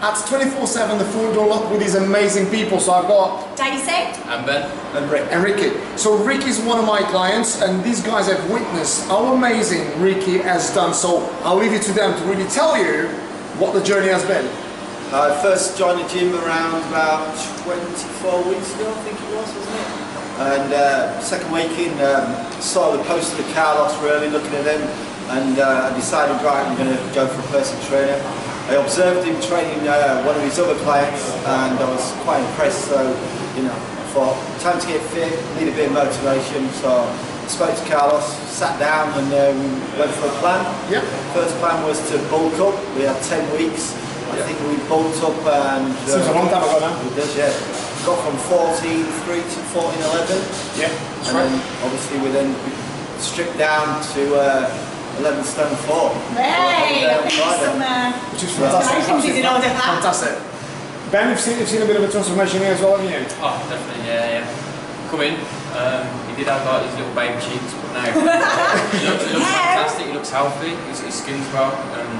24-7 the food all up with these amazing people. So I've got Daisy. And Ben? And Rick. and Ricky. So Ricky's one of my clients and these guys have witnessed how amazing Ricky has done. So I'll leave it to them to really tell you what the journey has been. I first joined the gym around about 24 weeks ago, I think it was, wasn't it? And uh, second week in, um, saw the post of the Carlos, really looking at him, and uh, I decided, right, I'm going to go for a personal trainer. I observed him training uh, one of his other clients, and I was quite impressed. So, you know, I thought, time to get fit, need a bit of motivation. So, I spoke to Carlos, sat down, and uh, we went for a plan. Yep. First plan was to bulk up. We had 10 weeks. I think we bulked up and... uh, Seems a long time ago now. It does, yeah. Got from 14.3 to 14.11. Yeah, And then obviously we then stripped down to uh, 11 stone 4. Hey, I On, think Friday. some uh, Which is fantastic. Congratulations, you did that. Fantastic. Ben, you've seen, you've seen a bit of a transformation here as well, haven't you? Oh, definitely, yeah, yeah. Come in. Um, he did have like his little baby cheeks, but now he looks, he looks Yeah. fantastic. He looks healthy. His, his skin's well, and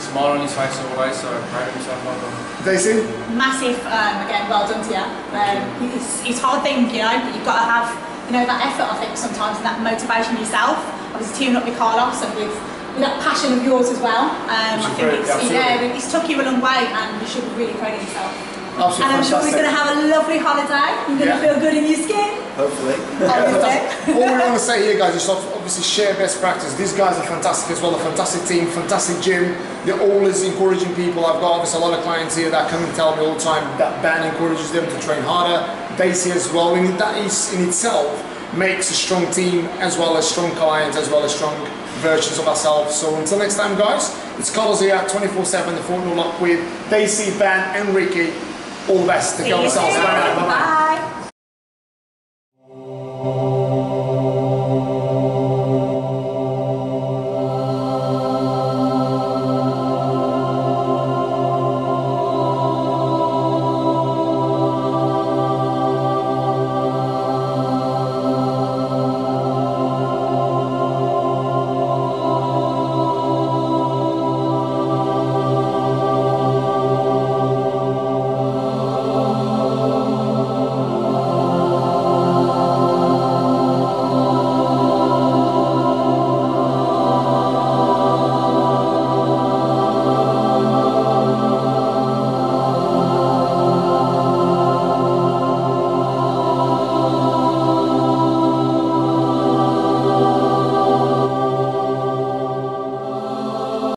smile on his face always. So proud of himself. Well done. Daisy? massive, um, again, well done to you. Um, it's, it's hard thing, you know, but you've got to have, you know, that effort, I think, sometimes, and that motivation yourself. Obviously, teaming up with Carlos and with, with that passion of yours as well. Um, I think it's, yeah, it's took you a long way, and you should be really proud of yourself. Absolutely and I'm sure he's fantastic. going to have a lovely holiday. You're going to Yeah. feel good in your skin. Hopefully. All we want to say here, guys, is obviously share best practice. These guys are fantastic as well, a fantastic team, fantastic gym. They're always encouraging people. I've got obviously a lot of clients here that come and tell me all the time that Ben encourages them to train harder. Daisy as well, and that is in itself makes a strong team as well as strong clients as well as strong versions of ourselves. So until next time, guys, it's Carlos here, 24/7, the 4 0 up with Daisy, Ben, and Ricky. All the best. Take care of yourselves. soon. Bye now. Bye-bye. Bye.